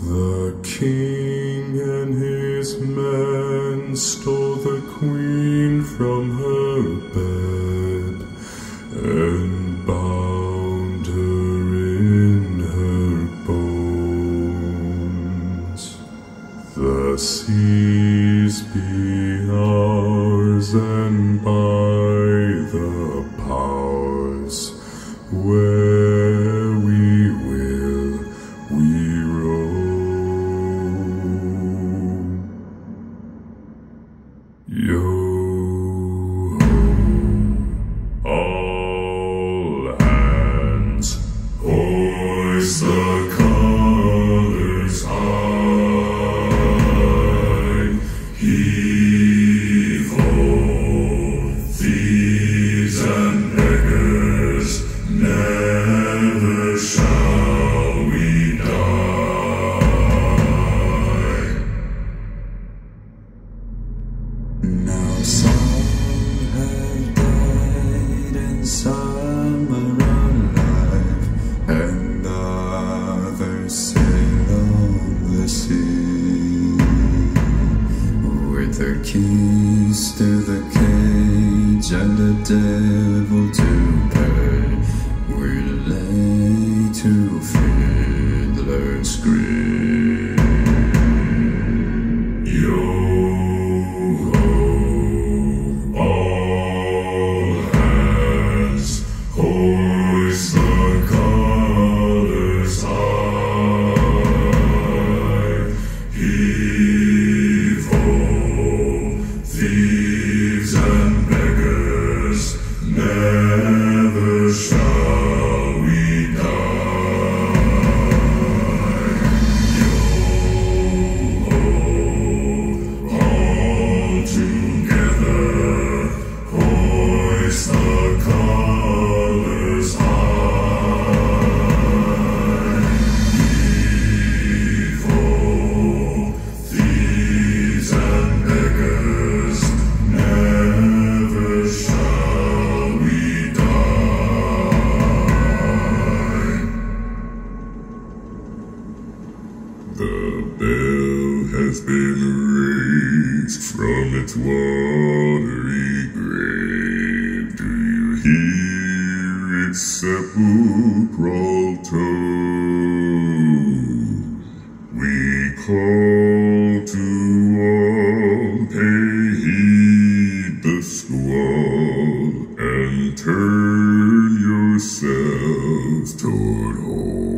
The king and his men stole the queen from her bed and bound her in her bones. The seas be ours and bound. Keys to the cage and the devil to thieves raised from its watery grave. Do you hear its sepulchral tone? We call to all, pay heed the squall, and turn yourselves toward home.